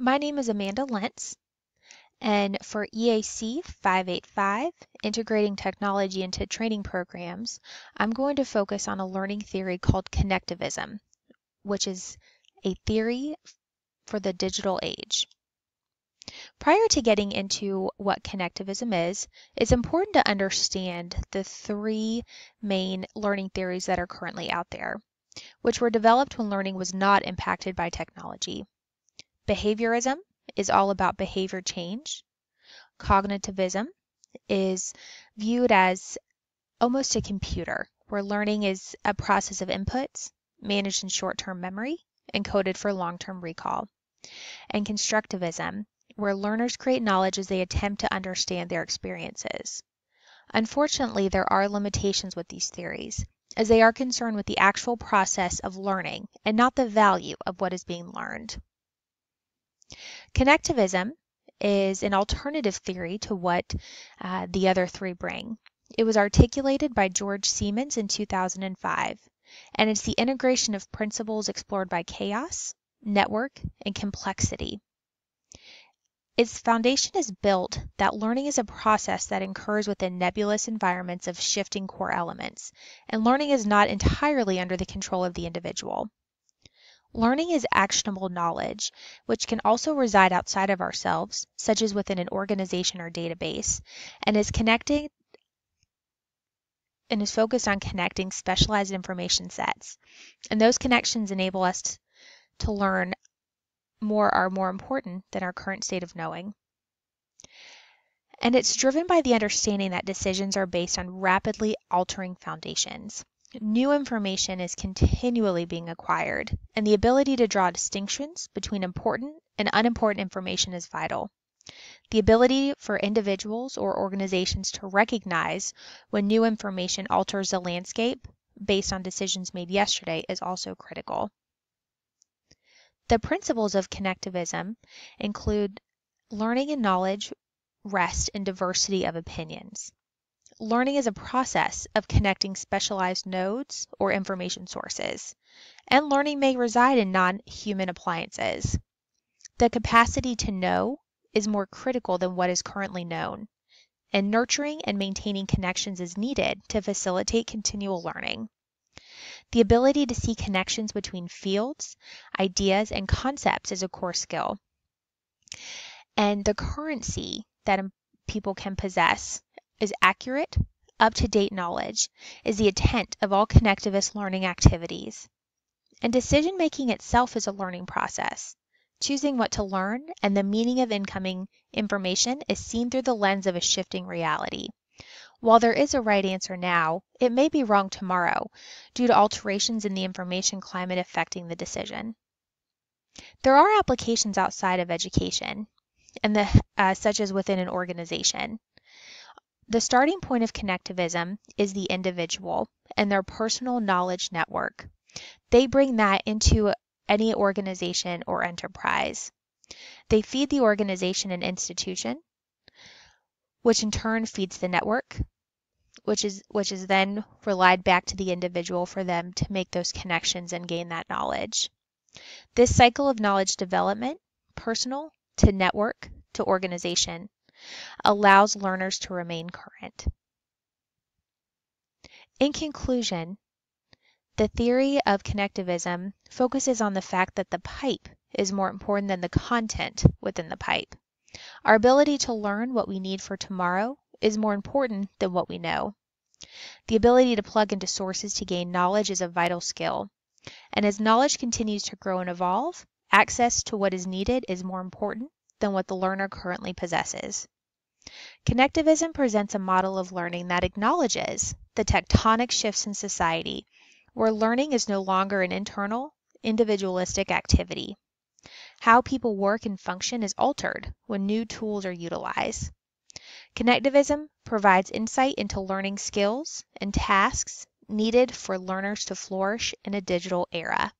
My name is Amanda Lentz, and for EAC 585, Integrating Technology into Training Programs, I'm going to focus on a learning theory called connectivism, which is a theory for the digital age. Prior to getting into what connectivism is, it's important to understand the three main learning theories that are currently out there, which were developed when learning was not impacted by technology. Behaviorism is all about behavior change. Cognitivism is viewed as almost a computer, where learning is a process of inputs managed in short term memory and coded for long term recall. And constructivism, where learners create knowledge as they attempt to understand their experiences. Unfortunately, there are limitations with these theories, as they are concerned with the actual process of learning and not the value of what is being learned. Connectivism is an alternative theory to what uh, the other three bring. It was articulated by George Siemens in 2005, and it's the integration of principles explored by chaos, network, and complexity. Its foundation is built that learning is a process that occurs within nebulous environments of shifting core elements, and learning is not entirely under the control of the individual. Learning is actionable knowledge, which can also reside outside of ourselves, such as within an organization or database, and is connected and is focused on connecting specialized information sets. And those connections enable us to learn more are more important than our current state of knowing. And it's driven by the understanding that decisions are based on rapidly altering foundations. New information is continually being acquired, and the ability to draw distinctions between important and unimportant information is vital. The ability for individuals or organizations to recognize when new information alters the landscape based on decisions made yesterday is also critical. The principles of connectivism include learning and knowledge rest in diversity of opinions. Learning is a process of connecting specialized nodes or information sources, and learning may reside in non-human appliances. The capacity to know is more critical than what is currently known, and nurturing and maintaining connections is needed to facilitate continual learning. The ability to see connections between fields, ideas, and concepts is a core skill. And the currency that people can possess is accurate, up-to-date knowledge is the intent of all connectivist learning activities. And decision-making itself is a learning process. Choosing what to learn and the meaning of incoming information is seen through the lens of a shifting reality. While there is a right answer now, it may be wrong tomorrow due to alterations in the information climate affecting the decision. There are applications outside of education, and the, uh, such as within an organization. The starting point of connectivism is the individual and their personal knowledge network. They bring that into any organization or enterprise. They feed the organization and institution, which in turn feeds the network, which is which is then relied back to the individual for them to make those connections and gain that knowledge. This cycle of knowledge development, personal to network to organization, allows learners to remain current. In conclusion, the theory of connectivism focuses on the fact that the pipe is more important than the content within the pipe. Our ability to learn what we need for tomorrow is more important than what we know. The ability to plug into sources to gain knowledge is a vital skill. And as knowledge continues to grow and evolve, access to what is needed is more important than what the learner currently possesses. Connectivism presents a model of learning that acknowledges the tectonic shifts in society, where learning is no longer an internal, individualistic activity. How people work and function is altered when new tools are utilized. Connectivism provides insight into learning skills and tasks needed for learners to flourish in a digital era.